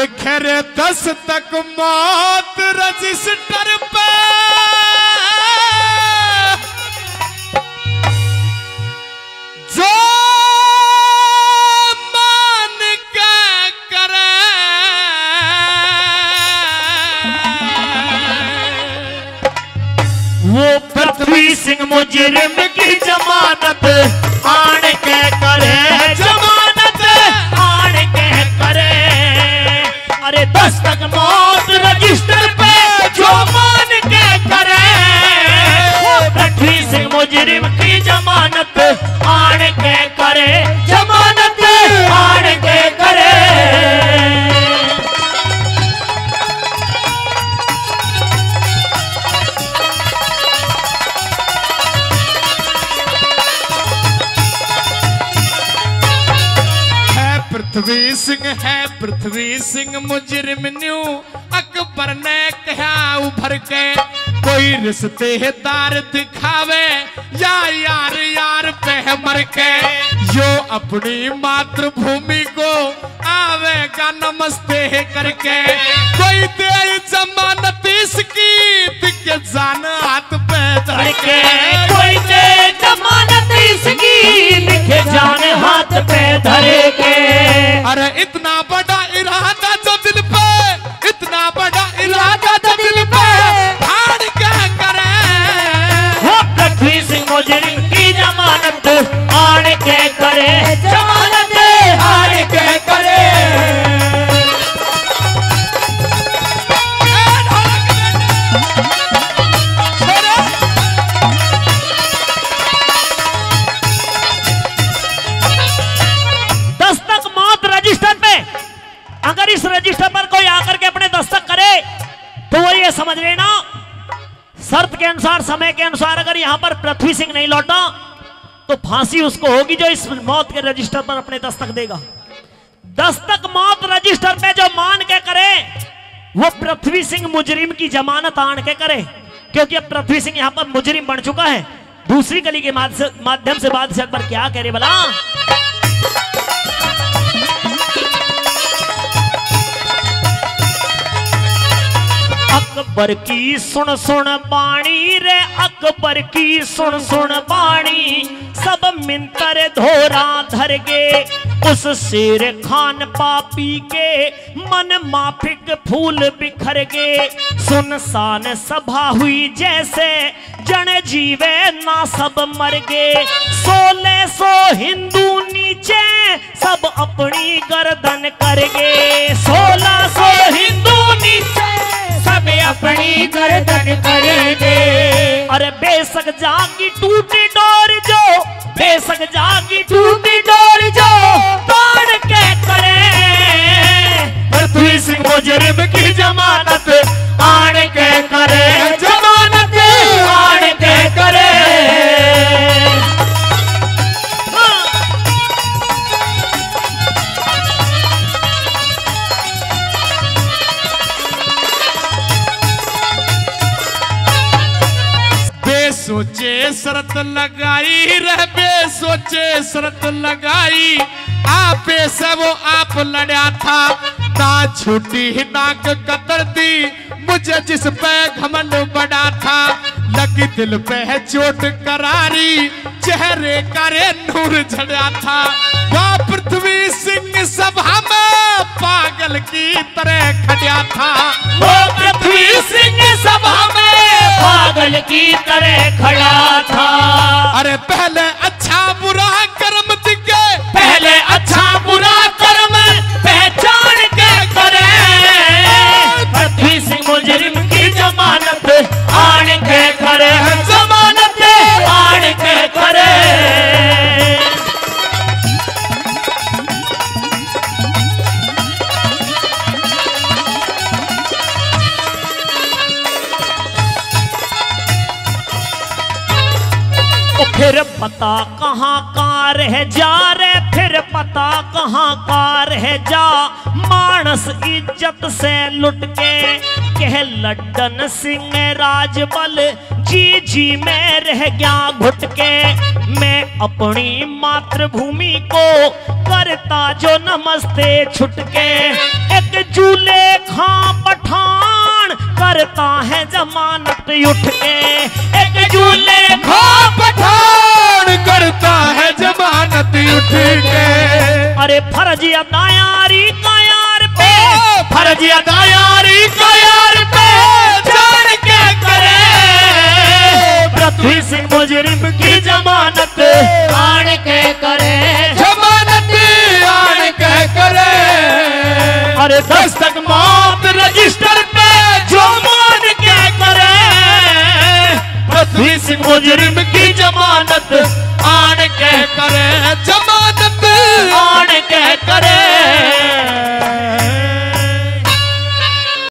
लिखे रे दस तक मौत रजिस्टर पे। जो मान के करे। वो पृथ्वी सिंह मुजरिम की जमानत आन के जमानत आन के करे, जमानत आन के करे। है पृथ्वी सिंह, है पृथ्वी सिंह, मुजरिम न्यू अकबर ने कहा, उभर के कोई रिश्तेदार दिखावे या यार यार पे मर के। जो अपनी मातृभूमि को आवेगा नमस्ते करके। कोई दे जमानत इसकी दिखे जान हाथ पे धर के कोई दे जमानत इसकी लिखे जान हाथ पे धरे के अरे इतना बड़ा पृथ्वी की जमानत आड़ के करे। जमानत आड़ के करे। दस्तक मौत रजिस्टर पे। अगर इस रजिस्टर पर कोई आकर के अपने दस्तक करे तो वो ये समझ लेना। शर्त के अनुसार, समय के अनुसार अगर यहाँ पर पृथ्वी सिंह नहीं लौटा तो फांसी उसको होगी जो इस मौत के रजिस्टर पर अपने दस्तक देगा। दस्तक मौत रजिस्टर पे जो मान के करे, वो पृथ्वी सिंह मुजरिम की जमानत आन के करे, क्योंकि अब पृथ्वी सिंह यहाँ पर मुजरिम बन चुका है। दूसरी गली के माध्यम से- माध्यम से अकबर क्या कह रहे बला अकबर की सुन सुन बाणी रे, अकबर की सुन सुन बाणी। सब मिंतर धोरा धर गे, उस शेर खान पापी के मन माफिक फूल बिखर गे। सुनसान सभा हुई जैसे, जन जीवे ना सब मर गे। सोले सो हिंदू नीचे, सब अपनी गर्दन कर गे। सोलह सो हिंदू नीचे सब अपनी गर्दन करेंगे अरे बेसक जागी टूटी डोर जो बेसक जागी टूटी डोर जो तोड़ के करे। पर तू इस मुजरिम की जमानत शरत लगाई रह बेसोचे शरत लगाई। आपे से वो आप लड़ा था ना छूटी नाक कतर दी। मुझे जिस पे घमंड बड़ा था, लगी दिल पे चोट करारी। चेहरे करे नूर झड़ा था। वह पृथ्वी सिंह सभा में पागल की तरह खड़ा था। वो पृथ्वी सिंह सभा में पागल की तरह खड़ा था। अरे पहले अच्छा पता कहाँ का रह जा रे, फिर पता कहाँ का रह जा। मानस इज़्ज़त से लुट के कह लड्डन सिंह राजबल, जी जी में रह गया घुट के मैं अपनी मातृभूमि को करता जो नमस्ते छुटके। एक के एक पठान करता है जमानत उठ के एक झूले खो पठान है उठ के अरे फ़र्ज़ अदायारी का पे। फ़र्ज़ अदायारी का पे। जान के करे। पृथ्वी सिंह मुजरिम की जमानत आड़ के करे। जमानत आन के करे। अरे दस्तक मौत रजिस्टर पे जो मान के करे। पृथ्वी सिंह मुजरिम की जमानत आड़ के करे। जमानत। आन के करे।